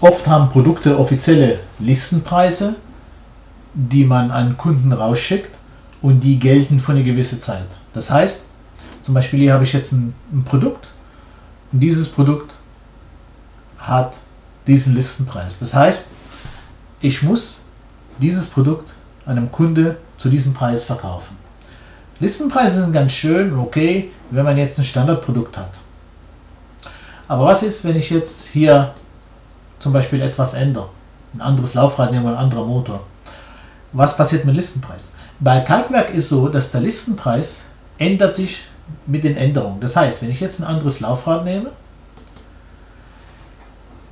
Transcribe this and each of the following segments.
Oft haben Produkte offizielle Listenpreise, die man an Kunden rausschickt und die gelten für eine gewisse Zeit. Das heißt, zum Beispiel hier habe ich jetzt ein, ein Produkt und dieses Produkt hat diesen Listenpreis. Das heißt, ich muss dieses Produkt einem Kunde zu diesem Preis verkaufen. Listenpreise sind ganz schön, okay, wenn man jetzt ein Standardprodukt hat. Aber was ist, wenn ich jetzt hier zum Beispiel etwas ändere? Ein anderes Laufrad nehmen ein anderer Motor. Was passiert mit Listenpreis? Bei Kalkwerk ist so, dass der Listenpreis ändert sich mit den Änderungen. Das heißt, wenn ich jetzt ein anderes Laufrad nehme,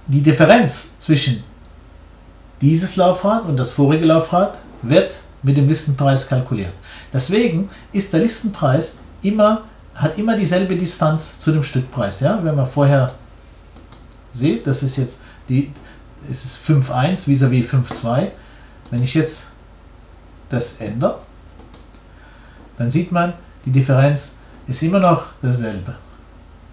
die Differenz zwischen dieses Laufrad und das vorige Laufrad wird mit dem Listenpreis kalkuliert. Deswegen ist der Listenpreis immer, hat immer dieselbe Distanz zu dem Stückpreis. Ja? Wenn man vorher sieht, das ist jetzt die, es ist 5.1 vis-à-vis 5.2. Wenn ich jetzt das ändere, dann sieht man, die Differenz ist immer noch dasselbe.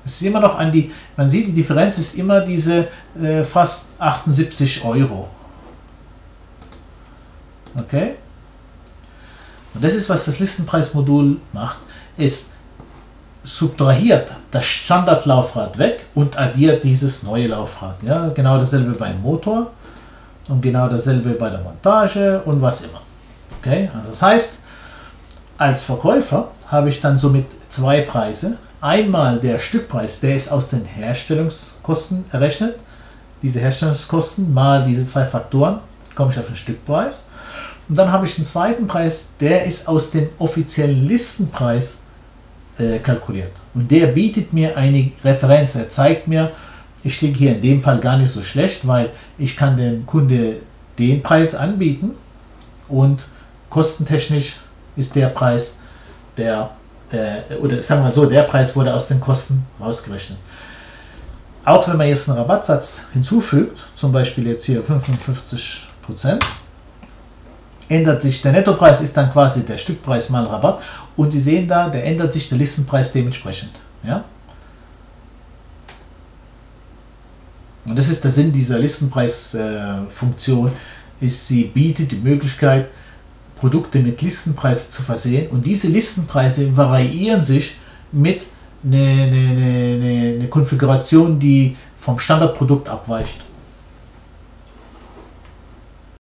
Es ist immer noch an die, man sieht, die Differenz ist immer diese äh, fast 78 Euro. Okay? Und das ist, was das Listenpreismodul macht. Es subtrahiert das Standardlaufrad weg und addiert dieses neue Laufrad. Ja, genau dasselbe beim Motor und genau dasselbe bei der Montage und was immer. Okay, also das heißt, als Verkäufer habe ich dann somit zwei Preise. Einmal der Stückpreis, der ist aus den Herstellungskosten errechnet. Diese Herstellungskosten mal diese zwei Faktoren, komme ich auf den Stückpreis. Und dann habe ich einen zweiten Preis, der ist aus dem offiziellen Listenpreis äh, kalkuliert. Und der bietet mir eine Referenz. Er zeigt mir, ich liege hier in dem Fall gar nicht so schlecht, weil ich kann dem Kunde den Preis anbieten und kostentechnisch ist der Preis der, äh, oder sagen wir so, der Preis wurde aus den Kosten rausgerechnet. Auch wenn man jetzt einen Rabattsatz hinzufügt, zum Beispiel jetzt hier 55 Prozent, ändert sich der Nettopreis, ist dann quasi der Stückpreis mal Rabatt. Und Sie sehen da, der ändert sich der Listenpreis dementsprechend. Ja? Und das ist der Sinn dieser Listenpreisfunktion, äh, ist, sie bietet die Möglichkeit, Produkte mit Listenpreisen zu versehen. Und diese Listenpreise variieren sich mit einer eine, eine, eine Konfiguration, die vom Standardprodukt abweicht.